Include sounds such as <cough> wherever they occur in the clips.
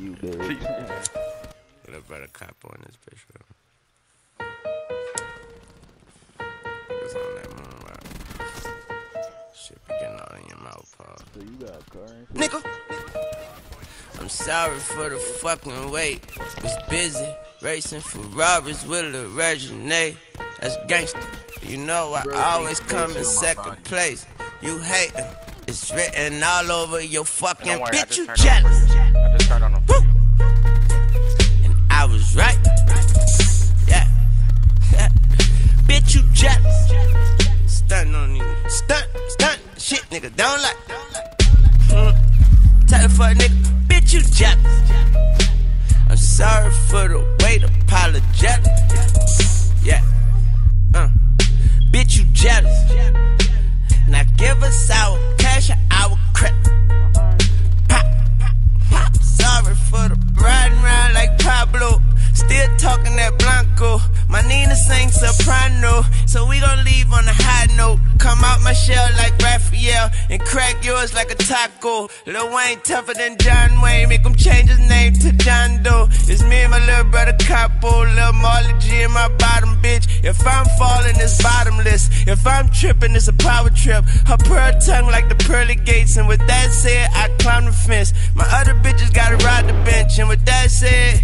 you, baby. <laughs> Get a better cop on this bitch. Bro. Niggas on that moon rock. Shit be getting all in your mouth, Paul. So you got a car and Nigga. I'm sorry for the fucking wait. Was busy racing for robbers with a Regine. That's gangster. You know I always come in second place. You hatin'. It's written all over your fucking worry, bitch. You turned on- jealous. I was right. Yeah. <laughs> Bitch, you jealous. Stunt on you. Stunt, stunt. Shit, nigga, don't like. Mm. Tell the fuck nigga, bitch, you jealous. I'm sorry for the wait, apologetic. Yeah. Uh. Bitch, you jealous. Now give us our Blanco. My Nina sings soprano. So we gon' leave on a high note. Come out my shell like Raphael. And crack yours like a taco. Lil Wayne tougher than John Wayne. Make him change his name to John Doe. It's me and my little brother Capo. Lil Marley G in my bottom bitch. If I'm falling, it's bottomless. If I'm tripping, it's a power trip. Her pearl tongue like the pearly gates. And with that said, I climb the fence. My other bitches gotta ride the bench. And with that said,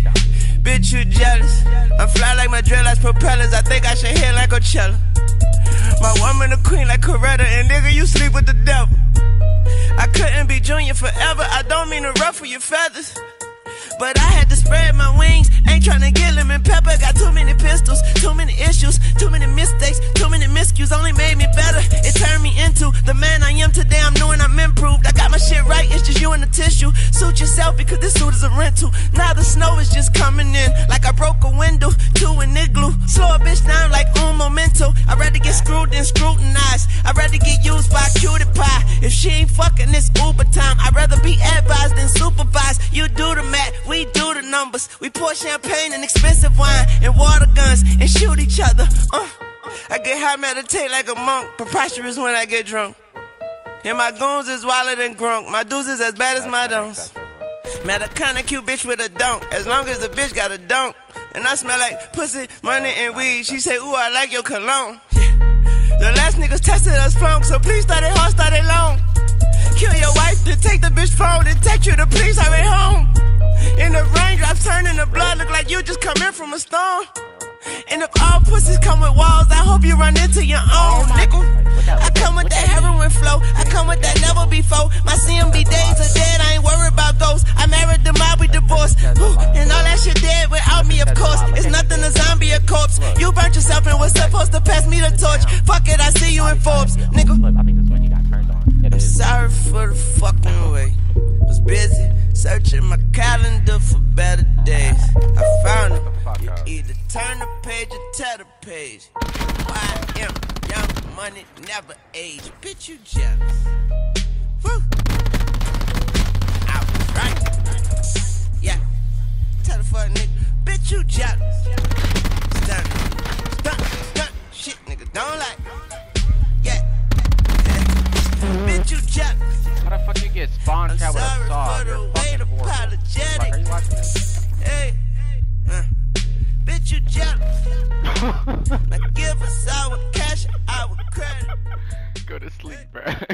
bitch, you jealous. My dreadlocks propellers. I think I should hit like Coachella. My woman a queen like Coretta. And nigga, you sleep with the devil. I couldn't be junior forever. I don't mean to ruffle your feathers. But I had to spread my wings. Ain't tryna get lemon pepper. Got too many pistols, too many issues, too many mistakes, too many miscues. Only made me better. It turned me into the man I am today. I'm knowing I'm improved. I got my shit right. It's just you and the tissue. Suit yourself because this suit is a rental. Now the snow is just coming in like I broke a window an igloo. Slow a bitch down like un momento. I'd rather get screwed than scrutinized. I'd rather get used by cutie pie. If she ain't fucking, it's Uber time. I'd rather be advised than supervised. You do the math, we do the numbers. We pour champagne and expensive wine and water guns and shoot each other. Uh. I get high, meditate like a monk. Preposterous when I get drunk. And my goons is wilder than grunk. My dudes is as bad as my don'ts. Man, a kinda cute bitch with a dunk. As long as the bitch got a dunk. And I smell like pussy, money, and weed. She say, Ooh, I like your cologne. The last niggas tested us flunk, so please start it hard, start it long. Kill your wife, then take the bitch phone, then text you the to please hurry home. In the raindrops turning the blood, look like you just come in from a storm. And if all pussies come with walls, I hope you run into your own, nigga. I come with that heroin flow, I come with that never before. My CMB days are dead, I ain't worried about ghosts. I married the mob, we divorced. Whew, and all that shit dead without me, of course. It's nothing a zombie, a corpse. You burnt yourself and was supposed to pass me the torch. Fuck it, I see you in Forbes, nigga. I think this one you got turned on. It I'm sorry for the fucking wait. Was busy searching my calendar for better days. I found them. You either turn the tear the page. YM, young money never age. Bitch, you jealous. Woo. I was right. Yeah. Tell the fuck nigga, bitch, you jealous. Stunt, stunt, stunt. Shit, nigga, don't like. Yeah. Bitch, you jealous. How the fuck you get spawn I'm cat with a saw? You're fucking horrible. apologetic. Like, are you watching this? Hey, uh, bitch, you jealous. Now give us our cash, our credit. Go to sleep, bro. <laughs>